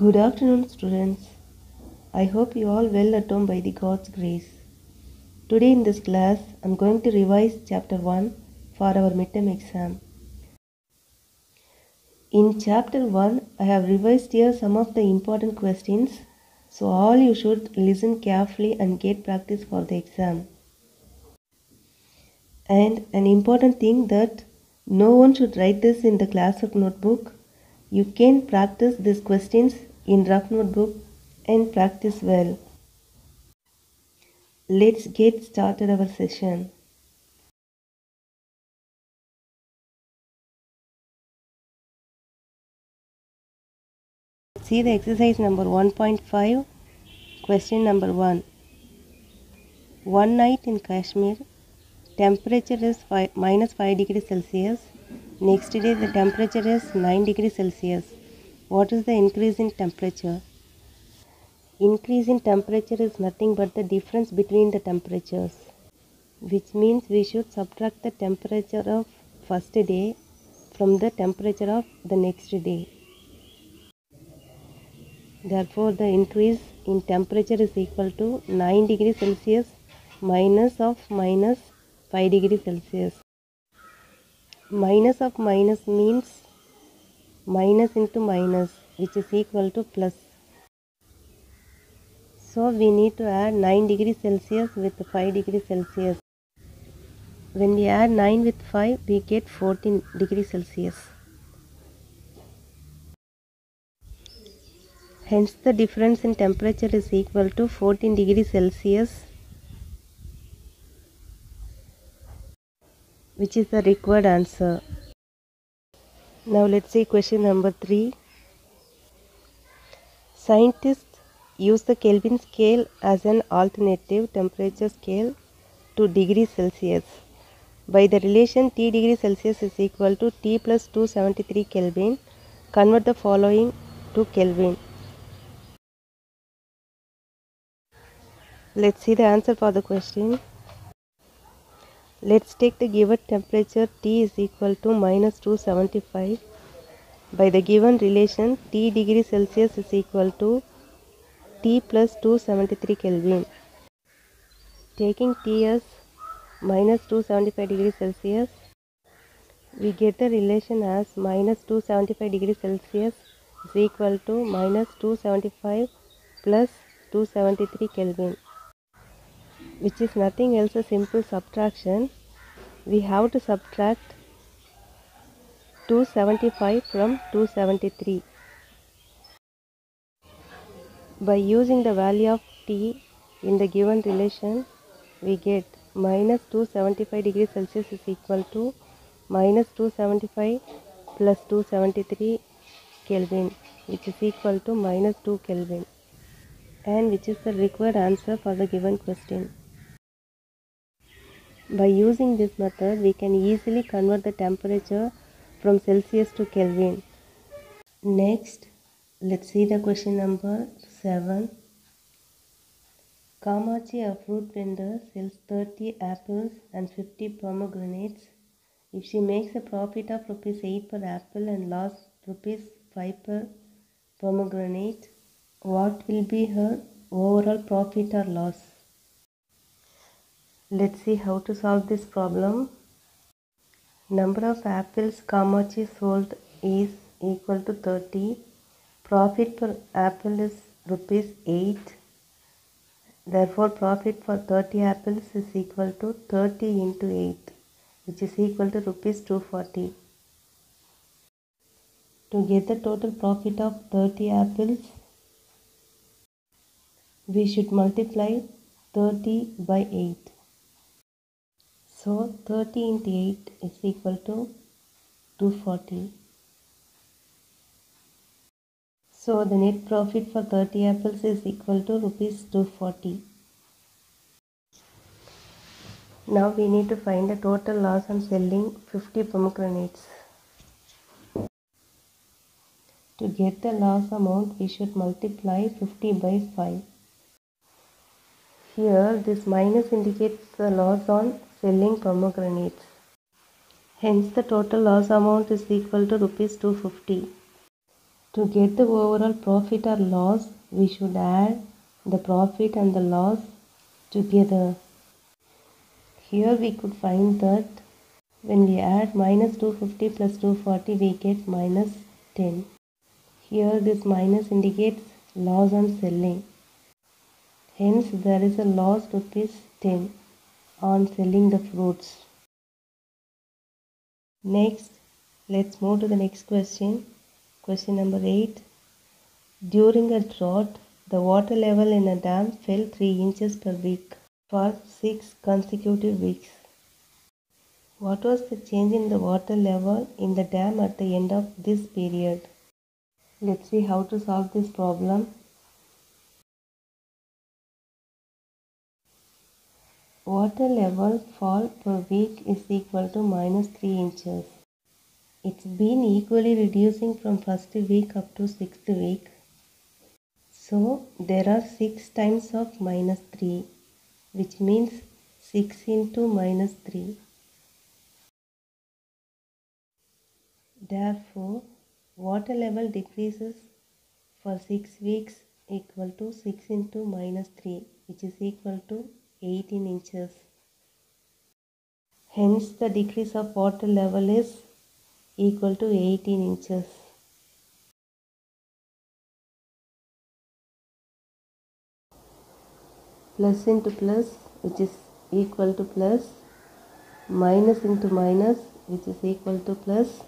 Good afternoon, students. I hope you all well at home by the God's grace. Today in this class, I'm going to revise chapter 1 for our midterm exam. In chapter 1, I have revised here some of the important questions, so all you should listen carefully and get practice for the exam. And an important thing that no one should write this in the classwork notebook. You can practice these questions in rough notebook and practice well. Let's get started our session. See the exercise number 1.5, question number 1. One night in Kashmir, temperature is five, minus 5 degrees Celsius. Next day, the temperature is 9 degrees Celsius. What is the increase in temperature? Increase in temperature is nothing but the difference between the temperatures, which means we should subtract the temperature of first day from the temperature of the next day. Therefore, the increase in temperature is equal to 9 degrees Celsius minus of minus 5 degrees Celsius. Minus of minus means minus into minus which is equal to plus. So we need to add 9 degrees Celsius with 5 degrees Celsius. When we add 9 with 5 we get 14 degrees Celsius. Hence the difference in temperature is equal to 14 degrees Celsius which is the required answer. Now let's see question number 3. Scientists use the Kelvin scale as an alternative temperature scale to degrees Celsius. By the relation T degree Celsius is equal to T plus 273 Kelvin, convert the following to Kelvin. Let's see the answer for the question. Let's take the given temperature T is equal to minus 275 by the given relation T degree Celsius is equal to T plus 273 Kelvin. Taking T as minus 275 degree Celsius, we get the relation as minus 275 degree Celsius is equal to minus 275 plus 273 Kelvin which is nothing else a simple subtraction. We have to subtract 275 from 273 by using the value of t in the given relation we get minus 275 degrees celsius is equal to minus 275 plus 273 kelvin which is equal to minus 2 kelvin and which is the required answer for the given question by using this method, we can easily convert the temperature from Celsius to Kelvin. Next, let's see the question number 7. Kamachi, a fruit vendor, sells 30 apples and 50 pomegranates. If she makes a profit of rupees 8 per apple and loss rupees 5 per pomegranate, what will be her overall profit or loss? Let's see how to solve this problem. Number of apples Kamachi sold is equal to 30. Profit per apple is rupees 8. Therefore, profit for 30 apples is equal to 30 into 8 which is equal to rupees 240. To get the total profit of 30 apples, we should multiply 30 by 8. So 30 into 8 is equal to 240. So the net profit for 30 apples is equal to rupees 240. Now we need to find the total loss on selling 50 pomegranates. To get the loss amount, we should multiply 50 by 5. Here, this minus indicates the loss on selling pomegranates. Hence, the total loss amount is equal to rupees 250. To get the overall profit or loss, we should add the profit and the loss together. Here we could find that when we add minus 250 plus 240, we get minus 10. Here this minus indicates loss on selling. Hence there is a loss rupees 10 on selling the fruits. Next, let's move to the next question. Question number 8. During a drought, the water level in a dam fell 3 inches per week for 6 consecutive weeks. What was the change in the water level in the dam at the end of this period? Let's see how to solve this problem. Water level fall per week is equal to minus 3 inches. It's been equally reducing from first week up to sixth week. So there are 6 times of minus 3 which means 6 into minus 3. Therefore, water level decreases for 6 weeks equal to 6 into minus 3 which is equal to 18 inches. Hence the decrease of water level is equal to 18 inches. Plus into plus which is equal to plus minus into minus which is equal to plus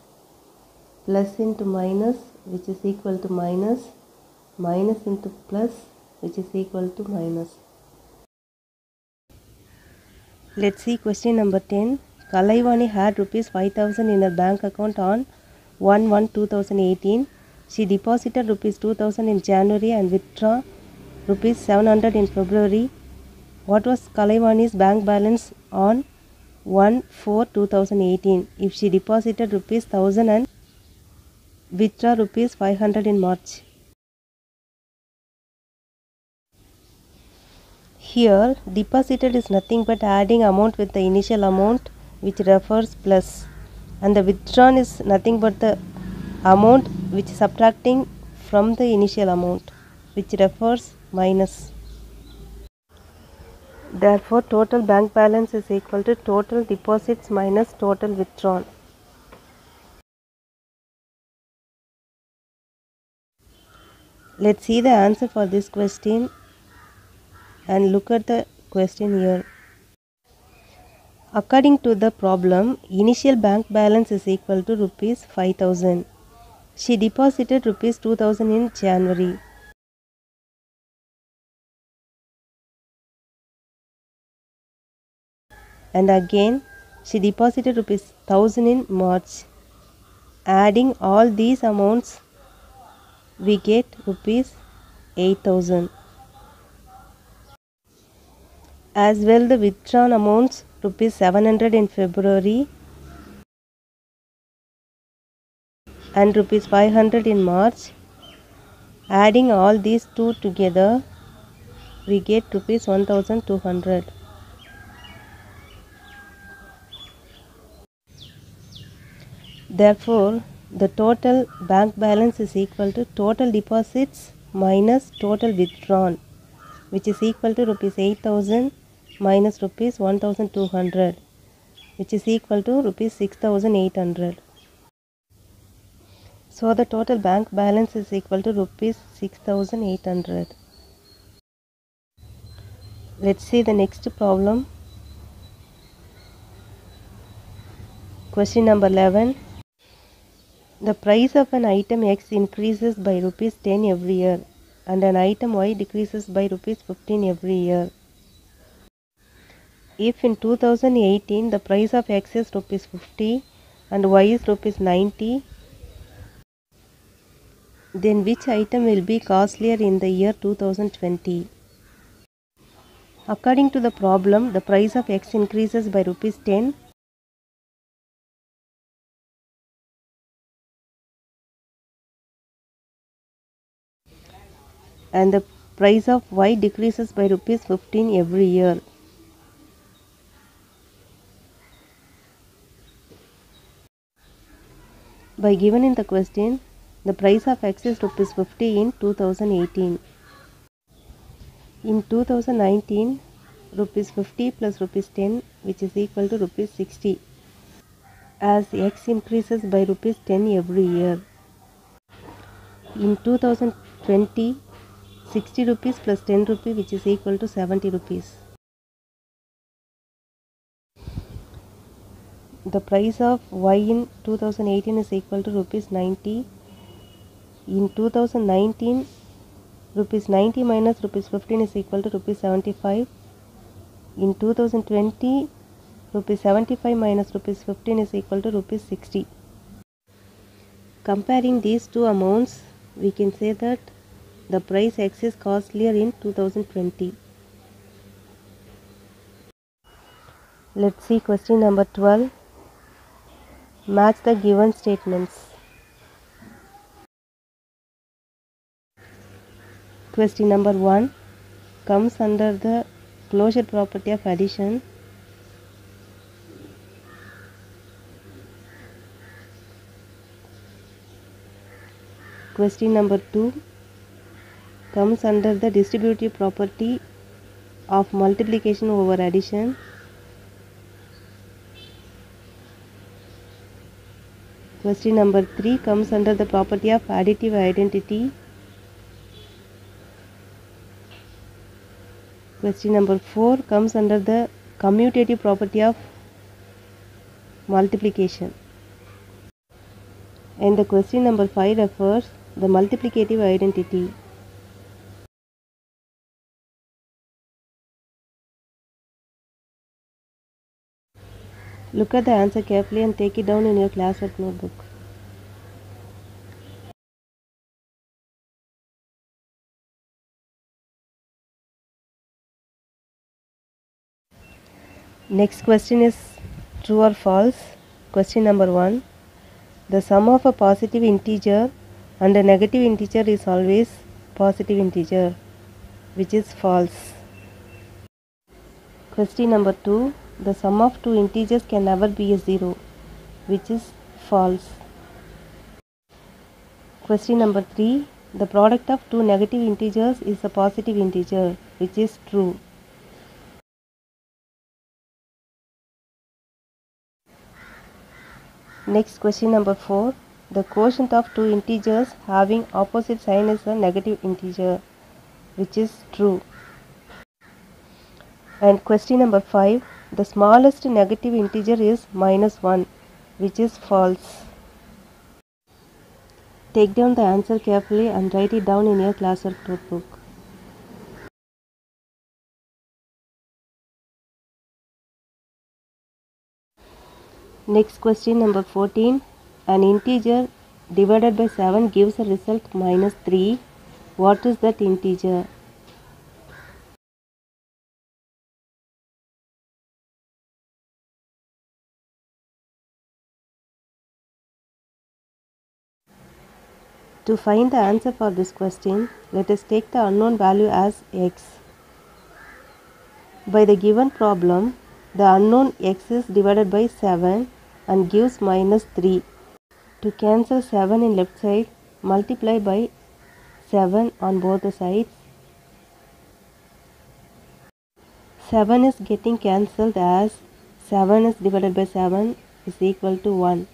plus into minus which is equal to minus minus into plus which is equal to minus. Let's see question number 10. Kalaivani had rupees 5000 in her bank account on 1 1 2018. She deposited rupees 2000 in January and withdrew rupees 700 in February. What was Kalaivani's bank balance on 1 4 2018 if she deposited rupees 1000 and withdrew rupees 500 in March? Here deposited is nothing but adding amount with the initial amount which refers plus and the withdrawn is nothing but the amount which subtracting from the initial amount which refers minus. Therefore total bank balance is equal to total deposits minus total withdrawn. Let's see the answer for this question and look at the question here. According to the problem, initial bank balance is equal to rupees 5000. She deposited rupees 2000 in January. And again, she deposited rupees 1000 in March. Adding all these amounts, we get rupees 8000. As well the withdrawn amounts rupees 700 in February and rupees 500 in March. Adding all these two together we get rupees 1200. Therefore, the total bank balance is equal to total deposits minus total withdrawn which is equal to rupees 8000 minus rupees 1200 which is equal to rupees 6800. So the total bank balance is equal to rupees 6800. Let's see the next problem. Question number 11. The price of an item X increases by rupees 10 every year and an item Y decreases by rupees 15 every year. If in 2018 the price of X is rupees 50 and Y is rupees 90, then which item will be costlier in the year 2020? According to the problem, the price of X increases by rupees 10 and the price of Y decreases by rupees 15 every year. By given in the question, The price of X is rupees 50 in 2018. In 2019, rupees 50 plus rupees 10 which is equal to rupees 60 as X increases by rupees 10 every year. In 2020, 60 rupees plus 10 rupee which is equal to 70 rupees. The price of Y in 2018 is equal to rupees 90. In 2019, rupees 90 minus rupees 15 is equal to rupees 75. In 2020, rupees 75 minus rupees 15 is equal to rupees 60. Comparing these two amounts, we can say that the price X is costlier in 2020. Let's see question number 12. Match the given statements. Question number 1 comes under the closure property of addition. Question number 2 comes under the distributive property of multiplication over addition. Question number 3 comes under the property of additive identity. Question number 4 comes under the commutative property of multiplication. And the question number 5 refers the multiplicative identity. Look at the answer carefully and take it down in your classwork notebook. Next question is true or false. Question number 1. The sum of a positive integer and a negative integer is always positive integer, which is false. Question number 2. The sum of two integers can never be a zero, which is false. Question number 3. The product of two negative integers is a positive integer, which is true. Next question number 4. The quotient of two integers having opposite sign is a negative integer, which is true. And question number 5. The smallest negative integer is minus 1, which is false. Take down the answer carefully and write it down in your classwork notebook. Next question number 14. An integer divided by 7 gives a result minus 3. What is that integer? To find the answer for this question, let us take the unknown value as x. By the given problem, the unknown x is divided by 7 and gives minus 3. To cancel 7 in left side, multiply by 7 on both the sides. 7 is getting cancelled as 7 is divided by 7 is equal to 1.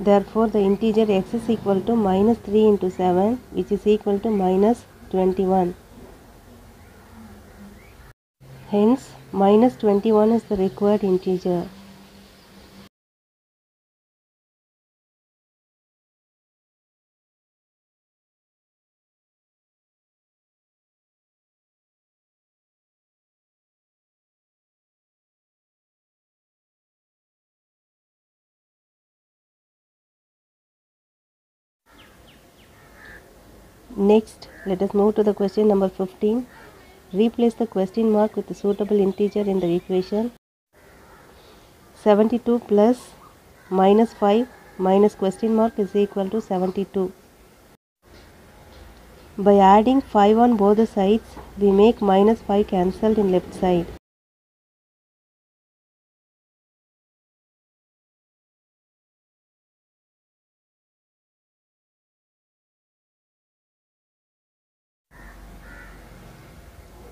Therefore, the integer x is equal to minus 3 into 7 which is equal to minus 21. Hence, minus 21 is the required integer. Next, let us move to the question number 15. Replace the question mark with a suitable integer in the equation. 72 plus minus 5 minus question mark is equal to 72. By adding 5 on both the sides, we make minus 5 cancelled in left side.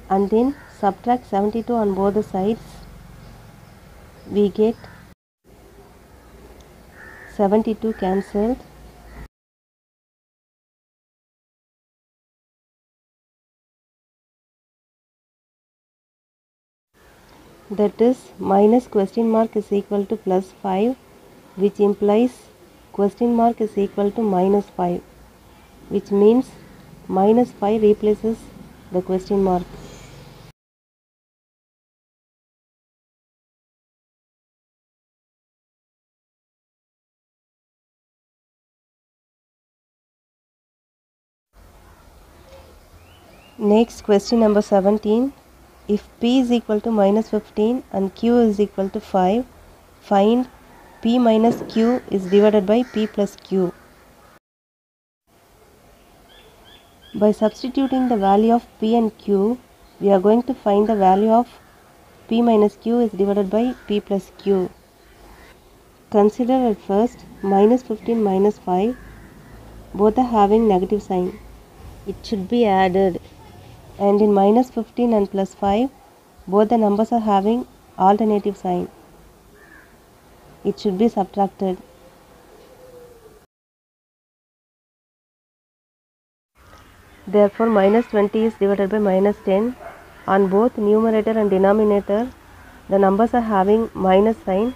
And then subtract 72 on both the sides we get 72 cancelled that is minus question mark is equal to plus 5 which implies question mark is equal to minus 5 which means minus 5 replaces the question mark. Next question number 17 if p is equal to minus 15 and q is equal to 5 find p minus q is divided by p plus q. By substituting the value of p and q we are going to find the value of p minus q is divided by p plus q. Consider at first minus 15 minus 5 both are having negative sign. It should be added and in minus 15 and plus 5 both the numbers are having alternative sign. It should be subtracted. Therefore minus 20 is divided by minus 10 on both numerator and denominator the numbers are having minus sign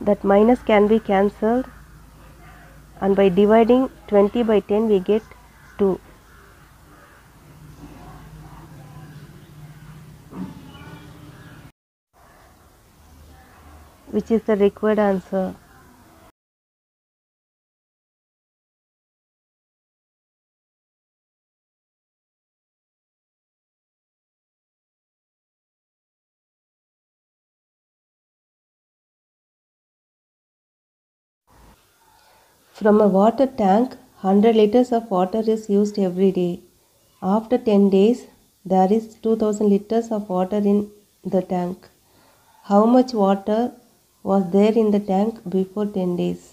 that minus can be cancelled and by dividing 20 by 10 we get 2. Which is the required answer. From a water tank, 100 liters of water is used every day. After 10 days, there is 2000 liters of water in the tank. How much water was there in the tank before 10 days?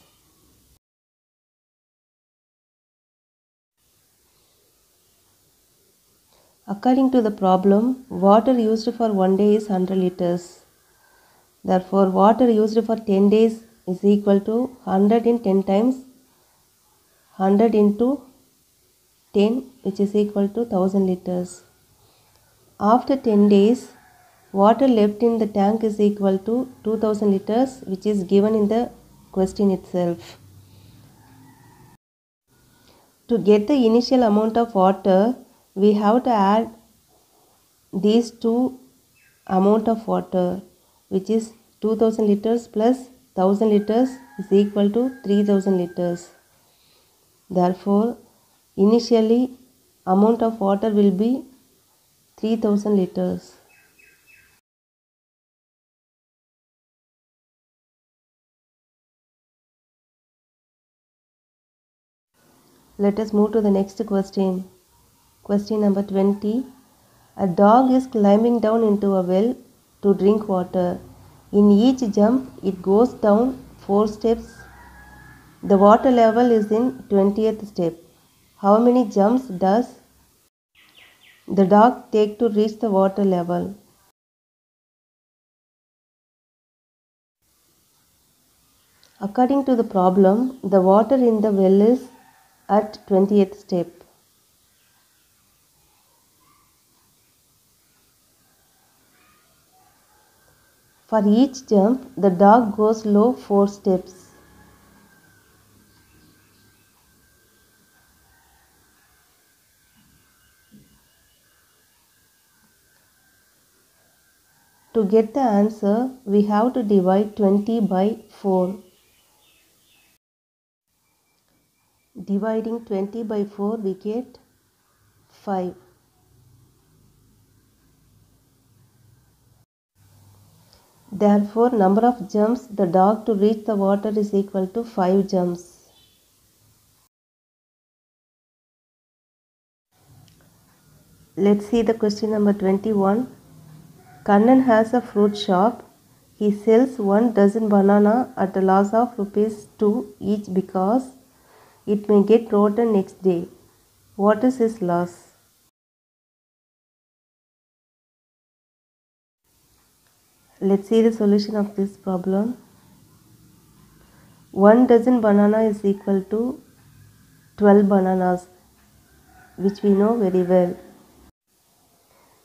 According to the problem, water used for one day is 100 liters. Therefore, water used for 10 days is equal to 100 in 10 times 100 into 10 which is equal to 1000 liters. After 10 days, water left in the tank is equal to 2000 liters which is given in the question itself. To get the initial amount of water, we have to add these two amount of water which is 2000 liters plus 1000 liters is equal to 3000 liters. Therefore, initially amount of water will be 3000 liters. Let us move to the next question. Question number 20. A dog is climbing down into a well to drink water. In each jump, it goes down 4 steps. The water level is in 20th step. How many jumps does the dog take to reach the water level? According to the problem, the water in the well is at 20th step. For each jump, the dog goes low 4 steps. To get the answer, we have to divide 20 by 4. Dividing 20 by 4, we get 5. Therefore, number of jumps the dog to reach the water is equal to 5 jumps. Let's see the question number 21. Kannan has a fruit shop. He sells one dozen banana at a loss of rupees 2 each because it may get rotten next day. What is his loss? Let's see the solution of this problem. 1 dozen banana is equal to 12 bananas which we know very well.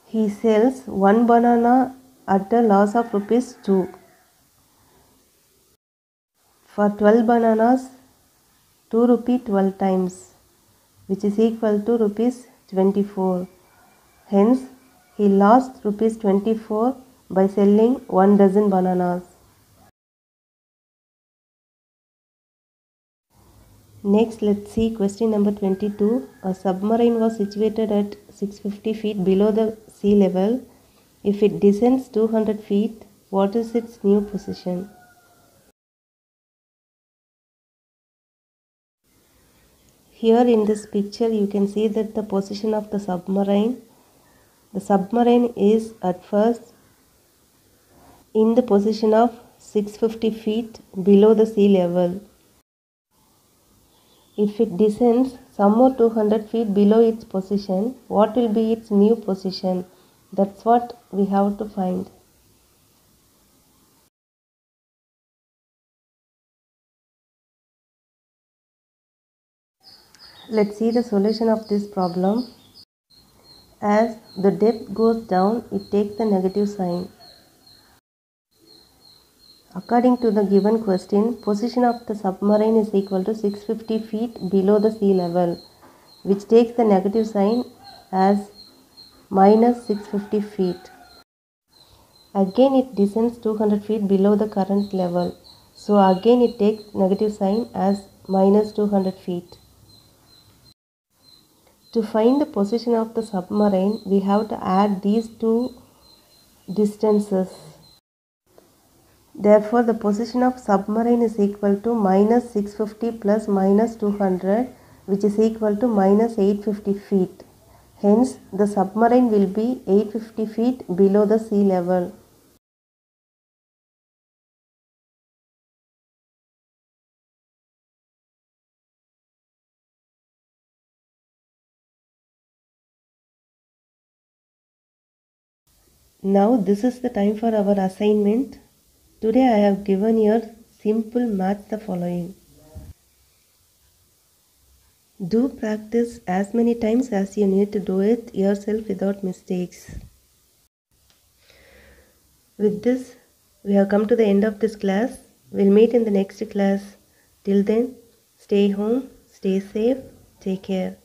He sells 1 banana at a loss of rupees 2. For 12 bananas 2 rupee 12 times which is equal to rupees 24. Hence he lost rupees 24 by selling 1 dozen bananas. Next, let's see question number 22. A submarine was situated at 650 feet below the sea level. If it descends 200 feet, what is its new position? Here in this picture, you can see that the position of the submarine. The submarine is at first in the position of 650 feet below the sea level. If it descends some more 200 feet below its position, what will be its new position? That's what we have to find. Let's see the solution of this problem. As the depth goes down, it takes the negative sign. According to the given question, position of the submarine is equal to 650 feet below the sea level, which takes the negative sign as minus 650 feet. Again it descends 200 feet below the current level. So again it takes negative sign as minus 200 feet. To find the position of the submarine, we have to add these two distances. Therefore, the position of submarine is equal to minus 650 plus minus 200 which is equal to minus 850 feet. Hence, the submarine will be 850 feet below the sea level. Now this is the time for our assignment. Today I have given here simple math the following. Do practice as many times as you need to do it yourself without mistakes. With this, we have come to the end of this class. We'll meet in the next class. Till then, stay home, stay safe, take care.